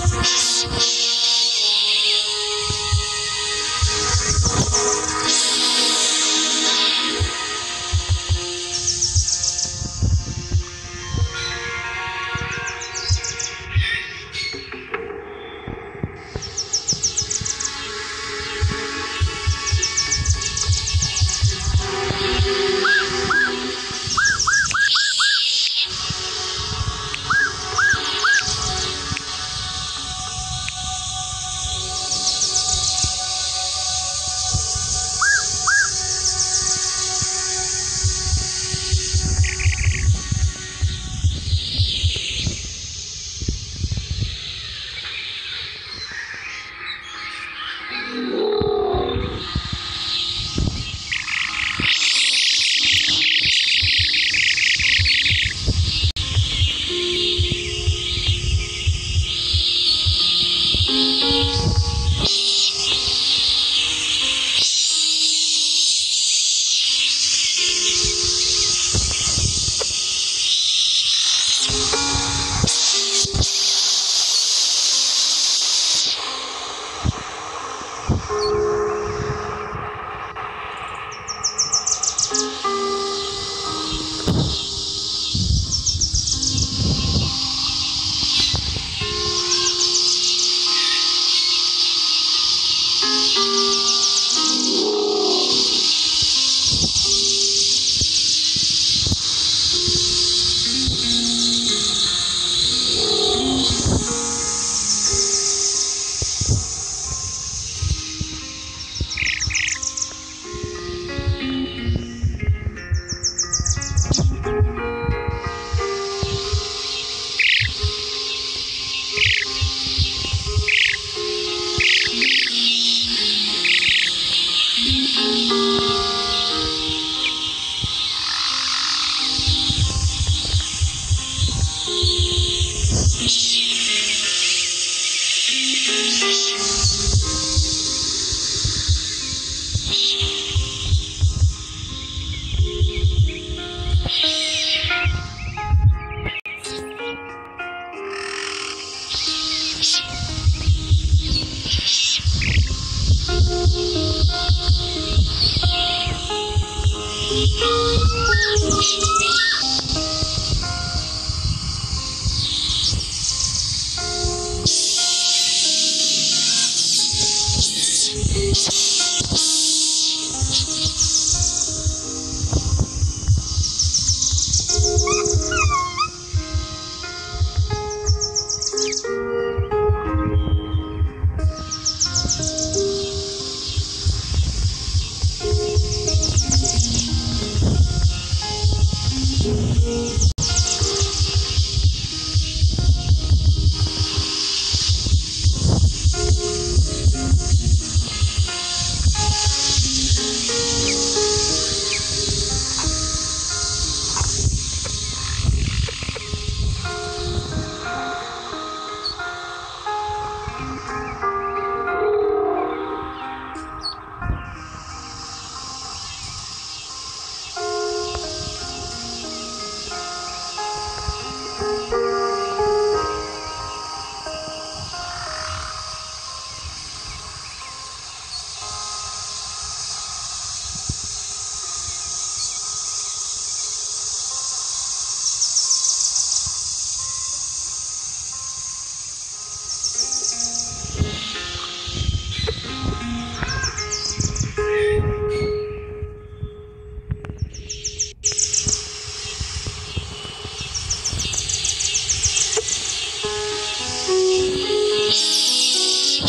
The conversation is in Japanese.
Jesus. Música you